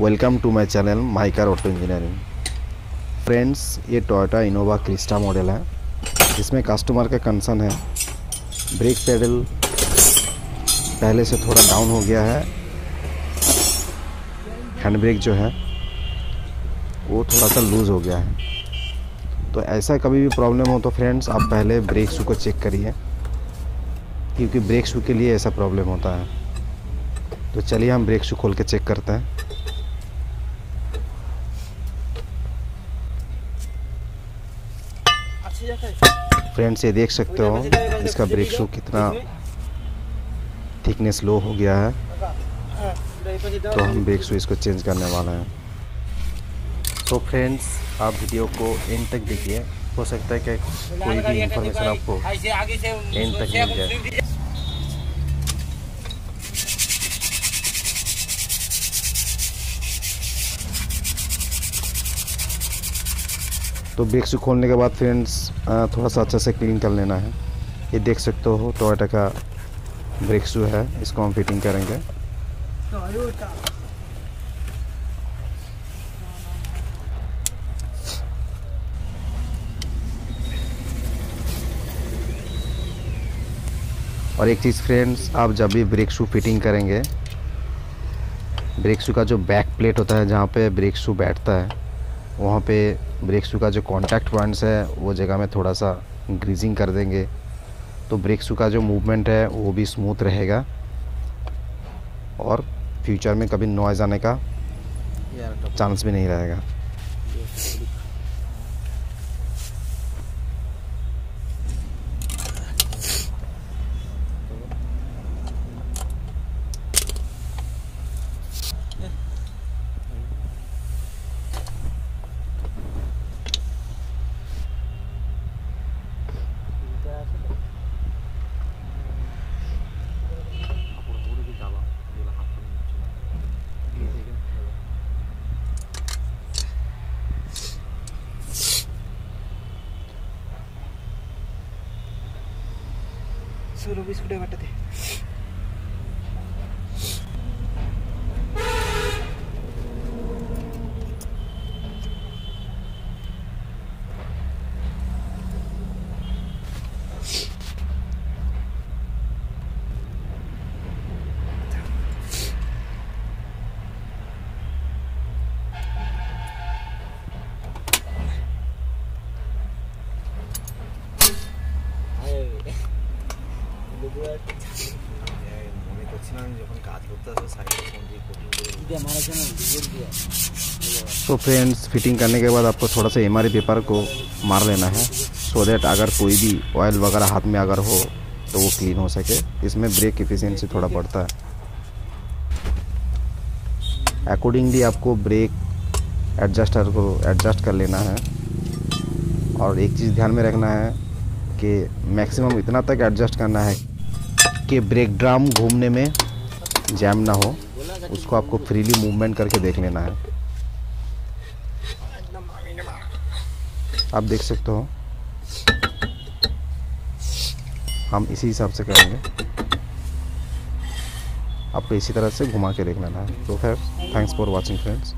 Welcome to my channel MyCar auto engineering friends ये Toyota Innova Crysta model है। इसमें customer का concern है। ब्रेक पेडल पहले से थोड़ा डाउन हो गया है। हैंड ब्रेक जो है, वो थोड़ा सा लूज़ हो गया है। तो ऐसा कभी भी प्रॉब्लम हो तो फ्रेंड्स आप पहले ब्रेक शू को चेक करिए। क्योंकि ब्रेक शू के लिए ऐसा प्रॉब्लम होता है। तो चलिए हम ब्रेक शू खोल के चेक करते हैं। फ्रेंड्स ये देख सकते हो इसका ब्रेक शू कितना थिकनेस लो हो गया है। तो हम ब्रेक शू इसको चेंज करने वाला हैं। तो फ्रेंड्स आप वीडियो को एंड तक देखिए। हो सकता है कि कोई भी इंफॉर्मेशन आपको एंड तक मिल जाए। तो ब्रेक शू खोलने के बाद फ्रेंड्स थोड़ा सा अच्छा से क्लीन कर लेना है। ये देख सकते हो टोयोटा का ब्रेक शू है, इसको हम फिटिंग करेंगे। और एक चीज़ फ्रेंड्स, आप जब भी ब्रेक शू फिटिंग करेंगे ब्रेक शू का जो बैक प्लेट होता है, जहाँ पे ब्रेक शू बैठता है वहाँ पे ब्रेक शू का जो कांटेक्ट पॉइंट्स है वो जगह में थोड़ा सा ग्रीजिंग कर देंगे। तो ब्रेक शू का जो मूवमेंट है वो भी स्मूथ रहेगा। और फ्यूचर में कभी नॉइज़ आने का चांस भी नहीं रहेगा। सुरू बिस्कुटे वाटत तो फ्रेंड्स फिटिंग करने के बाद आपको थोड़ा सा एमआर पेपर को मार लेना है। सो so दैट अगर कोई भी ऑयल वगैरह हाथ में अगर हो तो वो क्लीन हो सके। इसमें ब्रेक एफिशिएंसी थोड़ा बढ़ता है। अकॉर्डिंगली आपको ब्रेक एडजस्टर को एडजस्ट कर लेना है। और एक चीज़ ध्यान में रखना है कि मैक्सिमम इतना तक एडजस्ट करना है कि ब्रेक ड्राम घूमने में जैम ना हो, उसको आपको फ्रीली मूवमेंट करके देख लेना है। आप देख सकते हो। हम इसी हिसाब से करेंगे। आपको इसी तरह से घुमा के देख लेना है। तो खैर थैंक्स फॉर वॉचिंग फ्रेंड्स